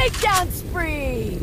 takedown spree!